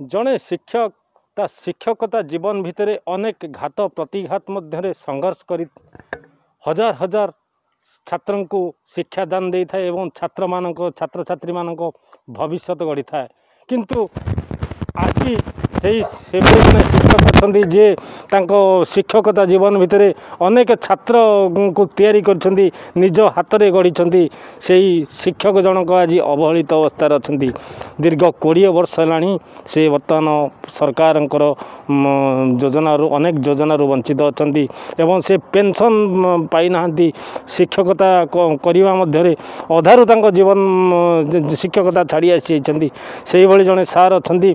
जड़े शिक्षक ता शिक्षकता जीवन भितर अनेक घात प्रतिघात मध्य संघर्ष कर हजार हजार छात्र को शिक्षा दान दे था छात्र मान छात्र छात्री मान भविष्य गढ़ी था कि आज ସେଇ ସେମାନେ ଶିକ୍ଷକ ଅଛନ୍ତି ଯିଏ ତାଙ୍କ ଶିକ୍ଷକତା ଜୀବନ ଭିତରେ ଅନେକ ଛାତ୍ରଙ୍କୁ ତିଆରି କରିଛନ୍ତି ନିଜ ହାତରେ ଗଢ଼ିଛନ୍ତି ସେଇ ଶିକ୍ଷକ ଜଣକ ଆଜି ଅବହେଳିତ ଅବସ୍ଥାରେ ଅଛନ୍ତି ଦୀର୍ଘ କୋଡ଼ିଏ ବର୍ଷ ହେଲାଣି ସେ ବର୍ତ୍ତମାନ ସରକାରଙ୍କର ଯୋଜନାରୁ ଅନେକ ଯୋଜନାରୁ ବଞ୍ଚିତ ଅଛନ୍ତି ଏବଂ ସେ ପେନ୍ସନ୍ ପାଇନାହାନ୍ତି ଶିକ୍ଷକତା କରିବା ମଧ୍ୟରେ ଅଧାରୁ ତାଙ୍କ ଜୀବନ ଶିକ୍ଷକତା ଛାଡ଼ି ଆସିଯାଇଛନ୍ତି ସେହିଭଳି ଜଣେ ସାର୍ ଅଛନ୍ତି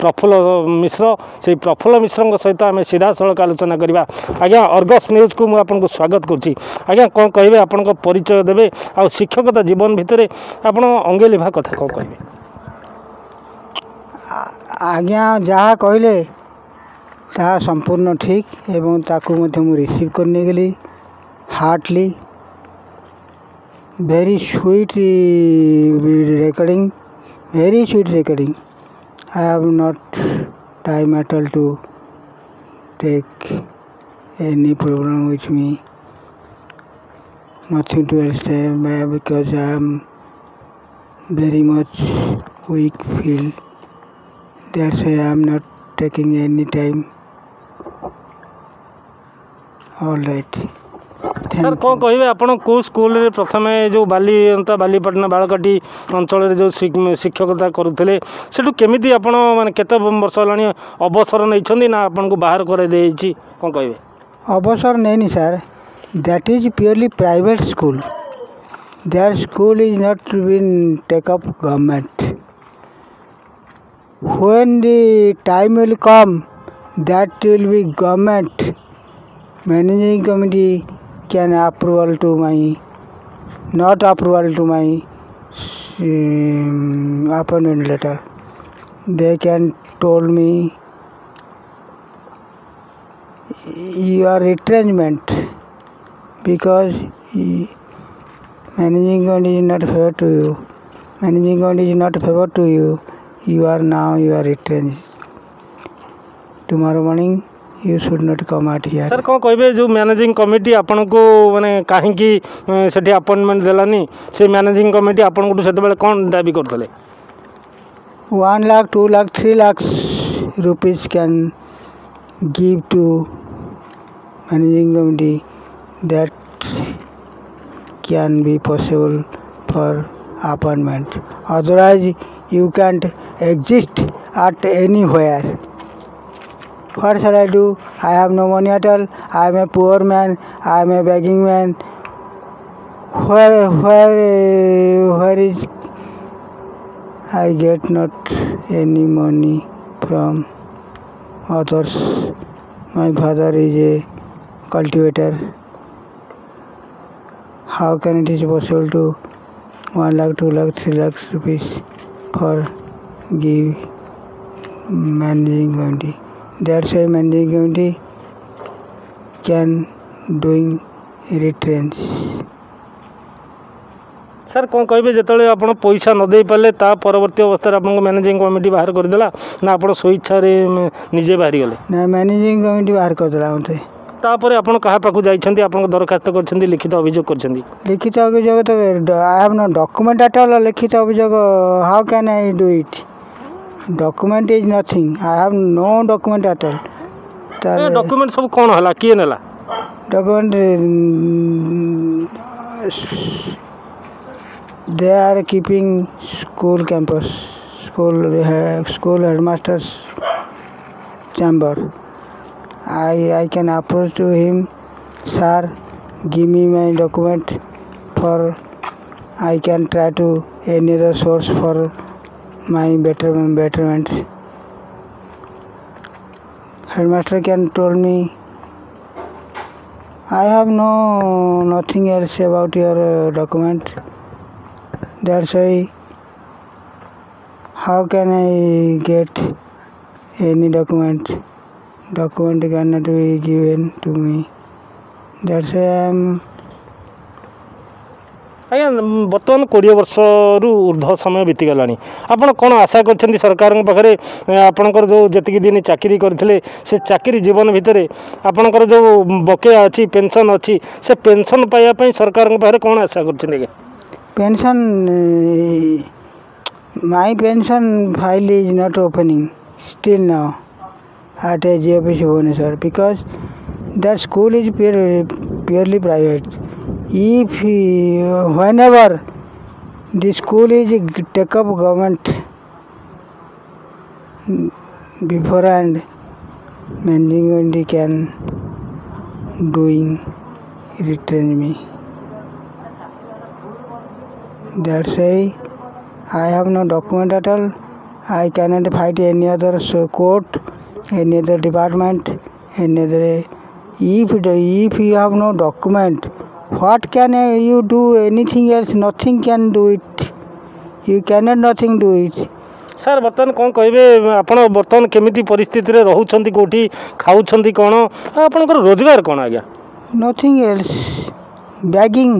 ପ୍ରଫୁଲ୍ଲ मिश्र से प्रफुल्ल मिश्र सहित आम सीधा सड़क आलोचना करवा आज्ञा अर्गस न्यूज को मुझक स्वागत करज्ञा कौन देवे आ शिक्षकता जीवन भितर आप अंगे लिभा कथा कौन कह आज्ञा जहा कह संपूर्ण ठीक एवं ताकू मु रिसीव कर heartly very sweet recording very sweet recording I have not time at all to take any problem with me. Nothing to understand because I am very much weak feel. That's why I am not taking any time. All right. Sir କ'ଣ କହିବେ ଆପଣ କେଉଁ ସ୍କୁଲରେ ପ୍ରଥମେ ଯେଉଁ ବାଲିଅନ୍ତା ବାଲିପାଟଣା ବାଳକାଟି ଅଞ୍ଚଳରେ ଯେଉଁ ଶିକ୍ଷକତା କରୁଥିଲେ ସେଠୁ କେମିତି ଆପଣ ମାନେ କେତେ ବର୍ଷ ହେଲାଣି ଅବସର ନେଇଛନ୍ତି ନା ଆପଣଙ୍କୁ ବାହାର କରାଯାଇଛି କ'ଣ କହିବେ ଅବସର ନେଇନି sir that is purely private school that school is not been take up government when the time will come that will be government managing committee can approval to my not approval to my um, appointment letter. They can told me your retrenchment because managing God is not favor to you. Managing God is not favor to you. You are now you are retrenched. Tomorrow morning you should not come at he sir कौन कहे जो managing committee आपन कहीं appointment appointment देलानी से managing committee आपन से कौन दावी कर one lakh two lakh three lakh rupees can give to managing committee that can be possible for appointment otherwise you can't exist at anywhere What shall I do? I have no money at all. I am a poor man. I am a begging man. Where, where, where is? I get not any money from others. My father is a cultivator. How can it is possible to one lakh, two lakh, three lakh rupees for give managing committee? that's why managing committee can doing retrench sir कौन कहे जो आप पैसा नदे पारे परवर्त अवस्था आप managing committee बाहर करदे ना आप स्वेच्छा निजे बाहरी गले ना मैनेजिंग कमिटी बाहर करदे मतलब आप पाखु जाइंट आप दरखास्त कर लिखित अभियोग कर लिखित अभियोग तो आई हाव नो डकुमेंट आटल लिखित अभियोग how can I do it Document is nothing. I have no document at all. Tale, yeah, document sab kon hala kiye they are keeping school campus, school eh, school headmaster's chamber. I I can approach to him, sir. Give me my document, for I can try to another source for my better betterment. Headmaster can told me, I have no nothing else about your uh, document. That's why. How can I get any document? Document cannot be given to me. That's why I'm ଆଜ୍ଞା ବର୍ତ୍ତମାନ କୋଡ଼ିଏ ବର୍ଷରୁ ଉର୍ଦ୍ଧ୍ୱ ସମୟ ବିତିଗଲାଣି ଆପଣ କ'ଣ ଆଶା କରିଛନ୍ତି ସରକାରଙ୍କ ପାଖରେ ଆପଣଙ୍କର ଯେଉଁ ଯେତିକି ଦିନ ଚାକିରି କରିଥିଲେ ସେ ଚାକିରି ଜୀବନ ଭିତରେ ଆପଣଙ୍କର ଯେଉଁ ବକେୟା ଅଛି ପେନ୍ସନ୍ ଅଛି ସେ ପେନ୍ସନ୍ ପାଇବା ପାଇଁ ସରକାରଙ୍କ ପାଖରେ କ'ଣ ଆଶା କରିଛନ୍ତି ଆଜ୍ଞା pension my pension file is not opening still ନ at A G office Bhubaneswar because that school is pure, purely private if whenever the school is take up government beforehand managing they can doing return me that's why i have no document at all i cannot fight any other court any other department any other if the, if you have no document What can you do? Anything else? Nothing can do it. You cannot nothing do it. Sir ବର୍ତ୍ତମାନ କ'ଣ କହିବେ ଆପଣ ବର୍ତ୍ତମାନ କେମିତି ପରିସ୍ଥିତିରେ ରହୁଛନ୍ତି କେଉଁଠି ଖାଉଛନ୍ତି କ'ଣ ଆଉ ଆପଣଙ୍କର ରୋଜଗାର କ'ଣ ଆଜ୍ଞା nothing else begging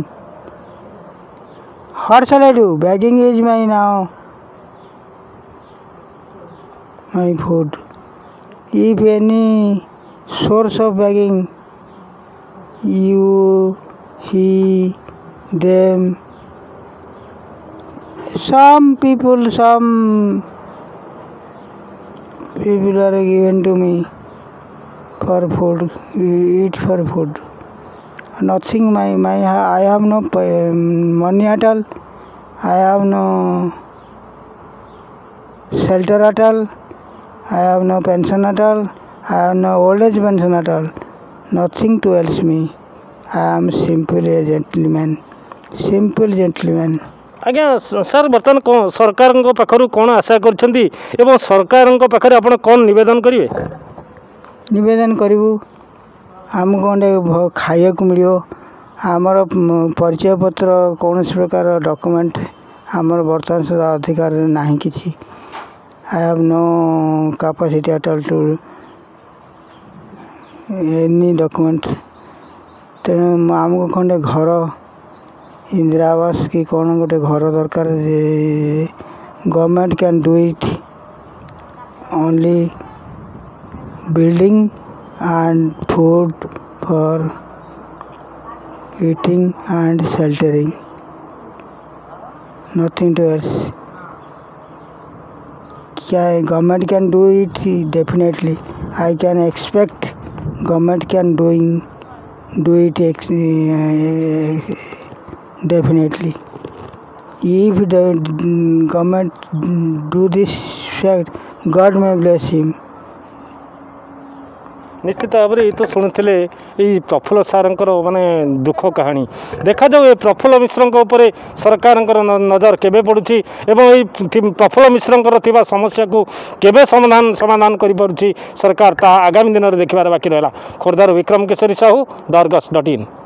hot salad begging is my now my food if any source of begging you he, them. Some people, some people are given to me for food, eat for food. Nothing, my, my, I have no money at all. I have no shelter at all. I have no pension at all. I have no old age pension at all. Nothing to else me. ଆମ simple a gentleman simple gentleman ଆଜ୍ଞା sir ବର୍ତ୍ତମାନ କ'ଣ ସରକାରଙ୍କ ପାଖରୁ କ'ଣ ଆଶା କରିଛନ୍ତି ଏବଂ ସରକାରଙ୍କ ପାଖରେ ଆପଣ କ'ଣ ନିବେଦନ କରିବେ ନିବେଦନ କରିବୁ ଆମକୁ ଗୋଟେ ଖାଇବାକୁ ମିଳିବ ଆମର ପରିଚୟ ପତ୍ର କୌଣସି ପ୍ରକାର ଡକ୍ୟୁମେଣ୍ଟ ଆମର ବର୍ତ୍ତମାନ ସୁଦ୍ଧା ଅଧିକାରରେ ନାହିଁ କିଛି I have no capacity at all to any document तेणु आमको घर इंदिरा आवास कि कौन गोटे घर दरकार government can do it only building and food for eating and sheltering nothing to else क्या government can do it definitely I can expect government can doing do it eh, eh, definitely. If the mm, government mm, do this fact, God may bless him. ନିଶ୍ଚିତ ଭାବରେ ଏଇ ତ ଶୁଣିଥିଲେ ଏଇ ପ୍ରଫୁଲ୍ଲ ସାର୍ଙ୍କର ମାନେ ଦୁଃଖ କାହାଣୀ ଦେଖାଯାଉ ଏ ପ୍ରଫୁଲ୍ଲ ମିଶ୍ରଙ୍କ ଉପରେ ସରକାରଙ୍କର ନଜର କେବେ ପଡ଼ୁଛି ଏବଂ ଏଇ ପ୍ରଫୁଲ୍ଲ ମିଶ୍ରଙ୍କର ଥିବା ସମସ୍ୟାକୁ କେବେ ସମାଧାନ ସମାଧାନ କରିପାରୁଛି ସରକାର ତାହା ଆଗାମୀ ଦିନରେ ଦେଖିବାର ବାକି ରହିଲା ଖୋର୍ଦ୍ଧାରୁ ବିକ୍ରମ କେଶରୀ ସାହୁ ଦରଗସ୍ ଡଟ୍ ଇନ୍